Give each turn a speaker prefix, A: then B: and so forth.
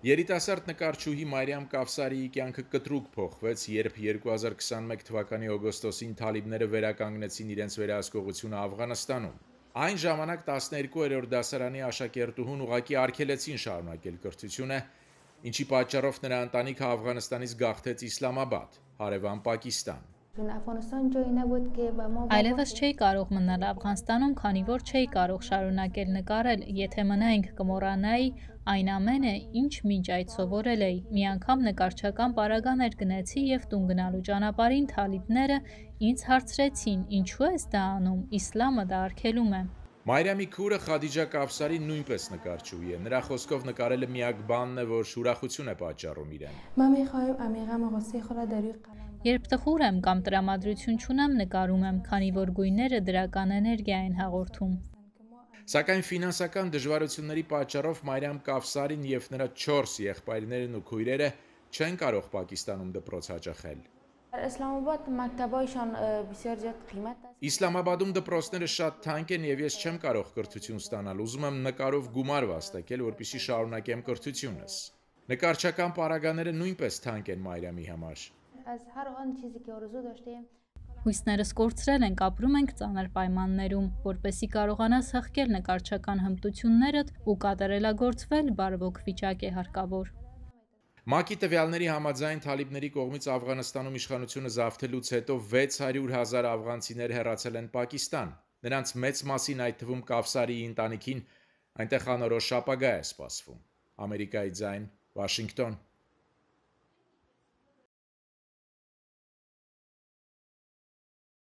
A: Երիտասարդ նկարչուհի Մարիամ Կավսարիի կյանքը կտրուկ փոխվեց, երբ 2021 թվականի օգոստոսին թալիբները վերականգնեցին իրենց վերահսկողությունը Աфghanստանում։ Այն ժամանակ 12-րդ դասարանի աշակերտուհուն ուղակի արգելեցին շարունակել կրթությունը, ինչի պատճառով նրա ընտանիքը Աфghanստանից գաղթեց Իսլամաբադ, հարևան Պակիստան։
B: Այլևս չէի կարող մնալ Աфghanստանում, քանի որ չէի կարող շարունակել նկարել, եթե մնայինք կմոռանայի այն ամենը, ինչ մինչ այդ սովորել էի։ Մի անգամ նկարչական պարագաներ գնեցի եւ տուն գնալու ճանապարհին թալիբները ինձ հարցրեցին. «Ինչու ես դա անում»։ Իսլամը դա արգելում է։
A: Մարիամի քուրը Խադիջա Կավսարին նույնպես նկարչուհի է։ Նրա խոսքով նկարելը միակ բանն է, որ ուրախություն է պատճառում իրեն։
B: Երբ տխուր եմ կամ տրամադրություն չունեմ, նկարում եմ, քանի որ գույները դրական էներգիա են հաղորդում։
A: Սակայն ֆինանսական դժվարությունների պատճառով Մարիամ Կավսարին եւ նրա 4 եղբայրներն ու քույրերը չեն կարող Պակիստանում դպրոց հաճախել։ Իսլամաբադում դպրոցները շատ թանկ են եւ ես չեմ կարող կրթություն ստանալ։ Ուզում եմ նկարով գումար վաստակել, որպեսզի շարունակեմ կրթությունս։ Նկարչական պարագաները նույնպես թանկ են Մարիամի համար։
B: Հույսներս կորցրել ենք, ապրում ենք ծանր պայմաններում, որպեսզի կարողանաս հղկել նկարչական հմտություններդ ու կատարելագործվել, բարվոք վիճակ է հարկավոր։
A: ՄԱԿ-ի տվյալների համաձայն թալիբների կողմից Աфghanստանում իշխանությունը զավթելուց հետո 600 հազար աфghanցիներ հեռացել են Պակիստան։ Նրանց մեծ մասին, այդ թվում Կավսարիի ընտանիքին, այնտեղ անորոշ ապագա է սպասվում։ Ամերիկայի ձայն, Վաշինգտոն